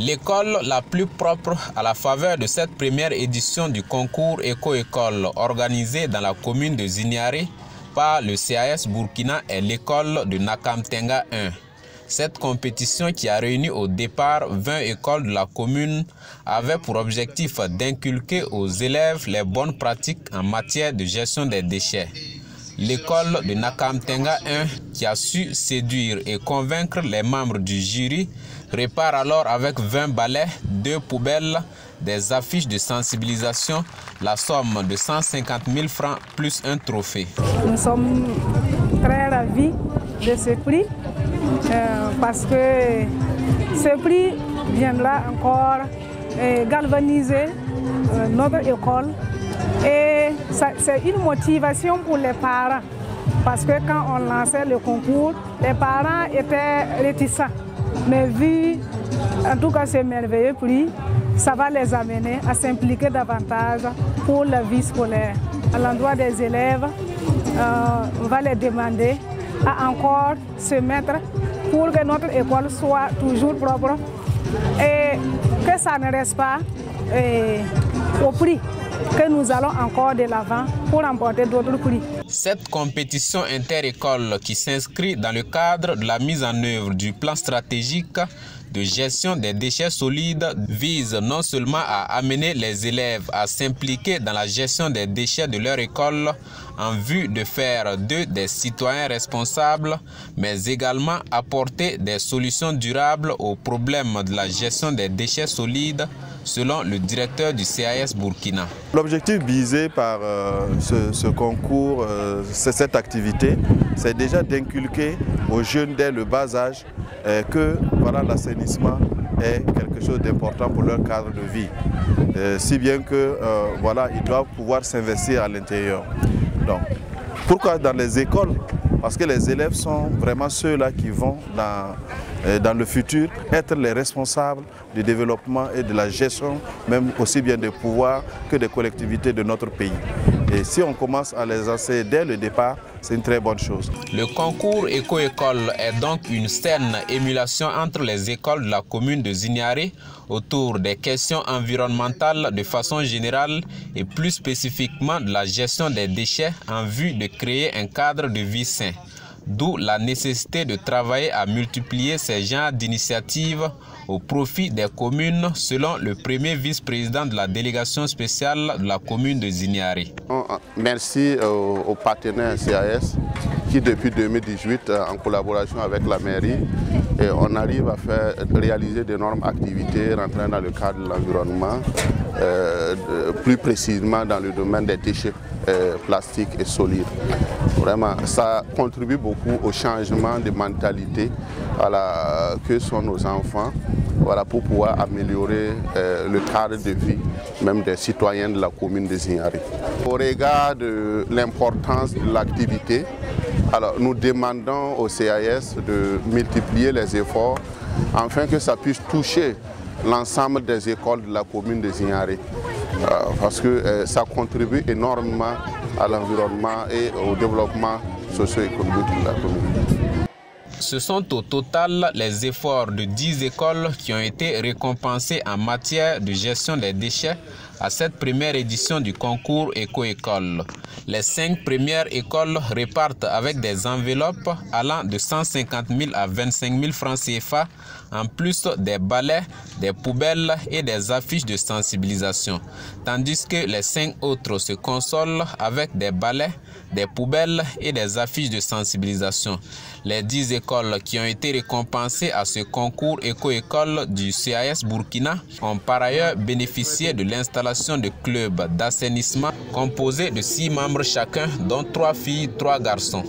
L'école la plus propre à la faveur de cette première édition du concours Éco-École organisé dans la commune de Zignari par le CAS Burkina est l'école de Nakamtenga 1. Cette compétition qui a réuni au départ 20 écoles de la commune avait pour objectif d'inculquer aux élèves les bonnes pratiques en matière de gestion des déchets. L'école de Nakamtenga 1, qui a su séduire et convaincre les membres du jury, répare alors avec 20 balais, deux poubelles, des affiches de sensibilisation, la somme de 150 000 francs plus un trophée. Nous sommes très ravis de ce prix euh, parce que ce prix viendra encore galvaniser euh, notre école et c'est une motivation pour les parents parce que quand on lançait le concours, les parents étaient réticents. Mais vu en tout cas ce merveilleux prix, ça va les amener à s'impliquer davantage pour la vie scolaire. À l'endroit des élèves, on va les demander à encore se mettre pour que notre école soit toujours propre et que ça ne reste pas au prix que nous allons encore de l'avant pour remporter d'autres prix. Cette compétition interécole qui s'inscrit dans le cadre de la mise en œuvre du plan stratégique de gestion des déchets solides vise non seulement à amener les élèves à s'impliquer dans la gestion des déchets de leur école en vue de faire d'eux des citoyens responsables, mais également apporter des solutions durables aux problèmes de la gestion des déchets solides selon le directeur du CAS Burkina. L'objectif visé par euh, ce, concours, euh, cette activité, c'est déjà d'inculquer aux jeunes dès le bas âge euh, que voilà, l'assainissement est quelque chose d'important pour leur cadre de vie. si bien que voilà, ils doivent pouvoir s'investir à l'intérieur. Donc, pourquoi dans les écoles? Parce que les élèves sont vraiment ceux-là qui vont dans dans le futur, être les responsables du développement et de la gestion, même aussi bien des pouvoirs que des collectivités de notre pays. Et si on commence à les enseigner dès le départ, c'est une très bonne chose. Le concours Éco-École est donc une saine émulation entre les écoles de la commune de Zignari autour des questions environnementales de façon générale et plus spécifiquement de la gestion des déchets en vue de créer un cadre de vie sain. D'où la nécessité de travailler à multiplier ces genres d'initiatives au profit des communes, selon le premier vice-président de la délégation spéciale de la commune de Zignari. Merci aux partenaires CAS qui depuis 2018, en collaboration avec la mairie, on arrive à faire réaliser d'énormes activités rentrant dans le cadre de l'environnement, euh, plus précisément dans le domaine des déchets euh, plastiques et solides. Vraiment, ça contribue beaucoup au changement de mentalité que sont nos enfants voilà, pour pouvoir améliorer euh, le cadre de vie même des citoyens de la commune de Zignari. Au regard de l'importance de l'activité, alors nous demandons au CAS de multiplier les efforts afin que ça puisse toucher l'ensemble des écoles de la commune de Zignari. Euh, parce que euh, ça contribue énormément à l'environnement et au développement socio-économique de la commune. Ce sont au total les efforts de 10 écoles qui ont été récompensées en matière de gestion des déchets à cette première édition du concours Éco-École. Les cinq premières écoles repartent avec des enveloppes allant de 150 000 à 25 000 francs CFA, en plus des balais, des poubelles et des affiches de sensibilisation, tandis que les cinq autres se consolent avec des balais, des poubelles et des affiches de sensibilisation. Les 10 écoles qui ont été récompensées à ce concours éco-école du CAS Burkina ont par ailleurs bénéficié de l'installation de clubs d'assainissement composés de 6 membres chacun, dont 3 filles, 3 garçons.